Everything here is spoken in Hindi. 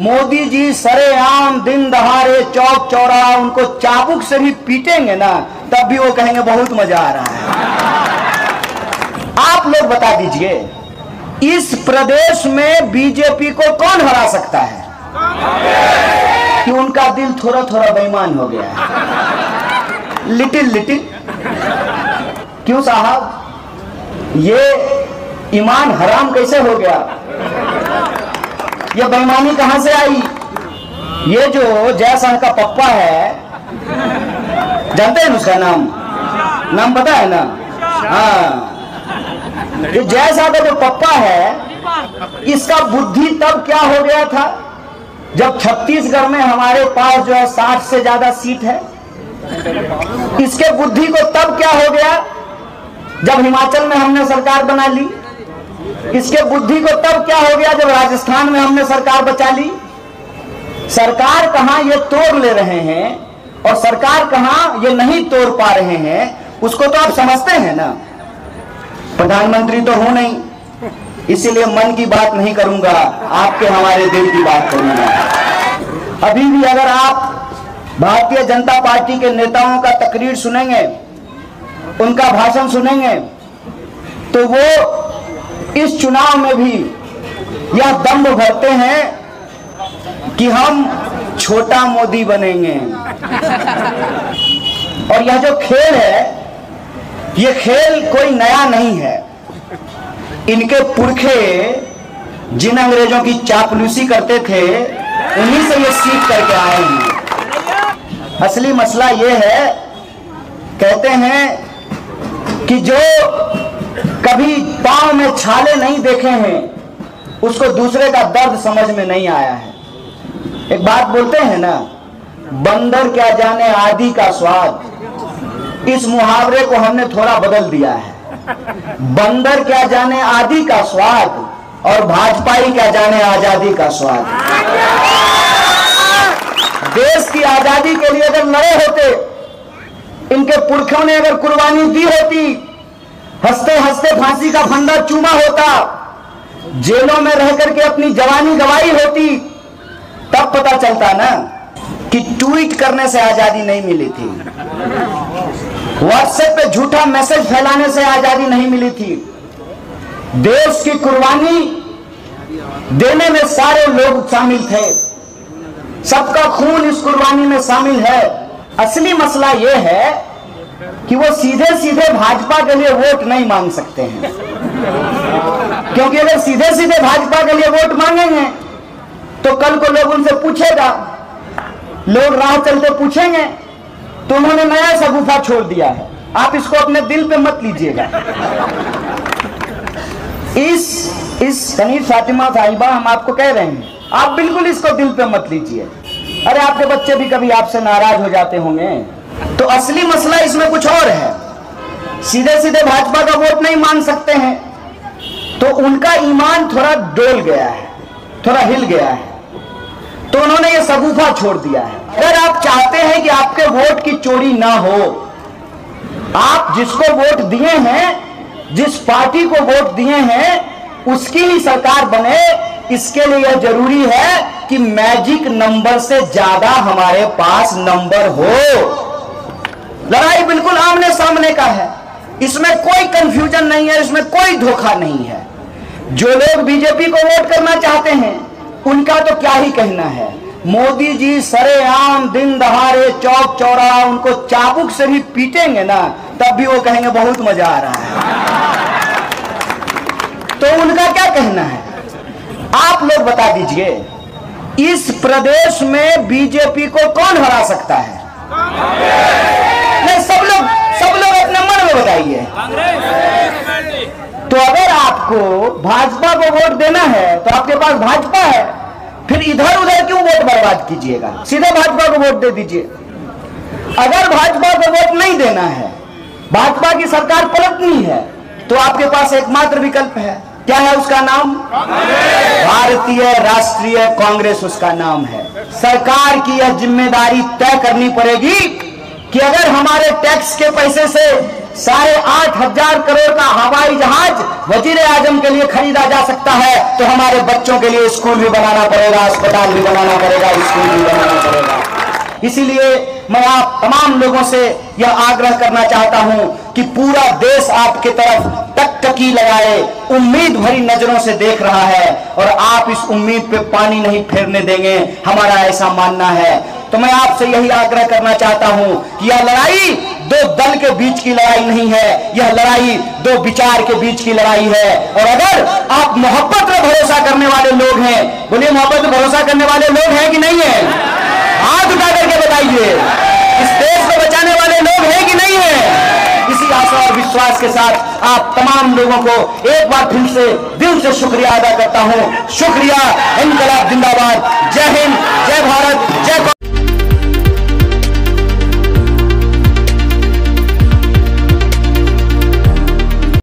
मोदी जी सरेआम दिन दहाड़े चौक चौरा उनको चाबुक से भी पीटेंगे ना, तब भी वो कहेंगे, बहुत मज़ा आ रहा है। आप लोग बता दीजिए, इस प्रदेश में बीजेपी को कौन हरा सकता है? कि उनका दिल थोड़ा थोड़ा बेईमान हो गया है। Little little. क्यों साहब? ये ईमान हराम कैसे हो गया? ये बेईमानी कहाँ से आई? ये जो जयसंघ का पप्पा है, जानते हैं उसका नाम? नाम पता है ना? हाँ। ये जयसा का जो पप्पा है, इसका बुद्धि तब क्या हो गया था, जब छत्तीसगढ़ में हमारे पास जो है साठ से ज़्यादा सीट है? इसके बुद्धि को तब क्या हो गया, जब हिमाचल में हमने सरकार बना ली? इसके बुद्धि को तब क्या हो गया जब राजस्थान में हमने सरकार बचा ली? सरकार कहाँ ये तोड़ ले रहे हैं और सरकार कहाँ ये नहीं तोड़ पा रहे हैं, उसको तो आप समझते हैं ना। प्रधानमंत्री तो हूँ नहीं, इसीलिए मन की बात नहीं करूँगा, आपके हमारे दिल की बात करूँगा। अभी भी अगर आप भारतीय जनता पार्टी के नेताओं का तकरीर सुनेंगे, उनका भाषण सुनेंगे तो वो इस चुनाव में भी यह दम्भ भरते हैं कि हम छोटा मोदी बनेंगे। और यह जो खेल है, ये खेल कोई नया नहीं है। इनके पुरखे जिन अंग्रेज़ों की चापलूसी करते थे, उन्हीं से ये सीख करके आए हैं। असली मसला ये है, कहते हैं कि जो कभी पाँव में छाले नहीं देखे हैं, उसको दूसरे का दर्द समझ में नहीं आया है। एक बात बोलते हैं ना, बंदर क्या जाने आदि का स्वाद। इस मुहावरे को हमने थोड़ा बदल दिया है। बंदर क्या जाने आदि का स्वाद और भाजपाई क्या जाने आज़ादी का स्वाद। देश की आज़ादी के लिए अगर लड़े होते, इनके पुरखों ने अगर कुर्बानी दी होती, हँसते हँसते फांसी का फंदा चूमा होता। जेलों में रह करके अपनी जवानी गवाई होती। तब पता चलता ना कि ट्वीट करने से आज़ादी नहीं मिली थी। व्हाट्सएप पे झूठा मैसेज फैलाने से आज़ादी नहीं मिली थी। देश की कुर्बानी देने में सारे लोग शामिल थे। सबका खून इस कुर्बानी में शामिल है। असली मसला यह है कि वो सीधे सीधे भाजपा के लिए वोट नहीं मांग सकते हैं। क्योंकि अगर सीधे सीधे भाजपा के लिए वोट मांगेंगे तो कल को लोग उनसे पूछेगा। लोग राह चलते पूछेंगे तो उन्होंने नया सा गुफा छोड़ दिया है। आप इसको अपने दिल पे मत लीजिएगा। इस इस सनी फातिमा साहिबा हम आपको कह रहे हैं, आप बिल्कुल इसको दिल पे मत लीजिए। अरे आपके बच्चे भी कभी आपसे नाराज़ हो जाते होंगे। तो असली मसला इसमें कुछ और है। सीधे सीधे भाजपा का वोट नहीं मान सकते हैं। तो उनका ईमान थोड़ा डोल गया है, थोड़ा हिल गया है। तो उन्होंने ये सगुफा छोड़ दिया है। अगर आप चाहते हैं कि आपके वोट की चोरी ना हो, आप जिसको वोट दिए हैं, जिस पार्टी को वोट दिए हैं, उसकी ही सरकार बने, इसके लिए यह ज़रूरी है कि मैजिक नंबर से ज़्यादा हमारे पास नंबर हो। लड़ाई बिल्कुल आमने सामने का है। इसमें कोई कंफ्यूजन नहीं है, इसमें कोई धोखा नहीं है। जो लोग बीजेपी को वोट करना चाहते हैं, उनका तो क्या ही कहना है। मोदी जी सरेआम दिन दहाड़े चौक चौराहा उनको चाबुक से भी पीटेंगे ना, तब भी वो कहेंगे, बहुत मज़ा आ रहा है। तो उनका क्या कहना है? आप लोग बता दीजिए। इस प्रदेश में बीजेपी को कौन हरा सकता है? नहीं, सब लोग सब लोग अपने मन में बताइए। तो अगर आपको भाजपा को वोट देना है तो आपके पास भाजपा है। फिर इधर उधर क्यों वोट बर्बाद कीजिएगा? सीधे भाजपा को वोट दे दीजिए। अगर भाजपा को वोट नहीं देना है, भाजपा की सरकार पलटनी है तो आपके पास एकमात्र विकल्प है। क्या है उसका नाम? भारतीय राष्ट्रीय कांग्रेस उसका नाम है। सरकार की यह ज़िम्मेदारी तय करनी पड़ेगी कि अगर हमारे टैक्स के पैसे से साढ़े आठ हज़ार करोड़ का हवाई जहाज़ वज़ीर आज़म के लिए खरीदा जा सकता है तो हमारे बच्चों के लिए स्कूल भी बनाना पड़ेगा, अस्पताल भी बनाना पड़ेगा, स्कूल भी बनाना पड़ेगा। इसीलिए मैं आप तमाम लोगों से यह आग्रह करना चाहता हूँ कि पूरा देश आपके तरफ़ टकटकी लगाए, उम्मीद भरी नज़रों से देख रहा है और आप इस उम्मीद पे पानी नहीं फेरने देंगे। हमारा ऐसा मानना है। तो मैं आपसे यही आग्रह करना चाहता हूँ कि यह लड़ाई दो दल के बीच की लड़ाई नहीं है। यह लड़ाई दो विचार के बीच की लड़ाई है। और अगर आप मोहब्बत में भरोसा करने वाले लोग हैं, बोलिए मोहब्बत में भरोसा करने वाले लोग हैं कि नहीं है? हाथ उठा करके बताइए इस देश को बचाने वाले लोग हैं कि नहीं है इसी आशा और विश्वास के साथ आप तमाम लोगों को एक बार फिर से दिल से शुक्रिया अदा करता हूँ। शुक्रिया, इनकलाब जिंदाबाद। जय हिंद, जय भारत।